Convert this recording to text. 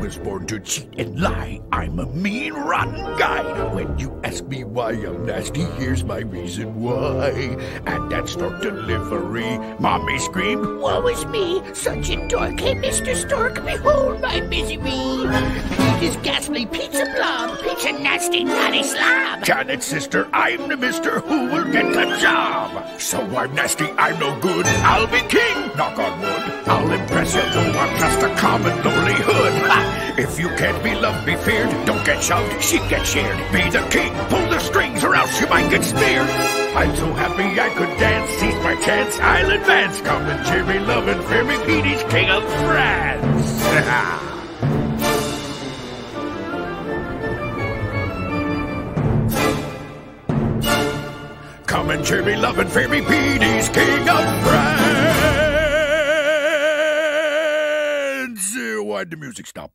was born to cheat and lie. I'm a mean, rotten guy. When you ask me why I'm nasty, here's my reason why. At that stork delivery, mommy screamed, Woe is me, such a dork. Hey, Mr. Stork, behold my misery. His ghastly pizza blob, pizza nasty, naughty slob. Janet, sister, I'm the mister who will get the job. So I'm nasty, I'm no good. I'll be king, knock on wood. I'll impress you, though I'm just a common! If you can't be loved, be feared, don't get shoved, sheep get sheared. Be the king, pull the strings, or else you might get smeared. I'm so happy I could dance, seize my chance, I'll advance. Come and cheer me, love and fear me, Petey's king of France. Come and cheer me, love and fear me, Petey's king of France. Why'd the music stop?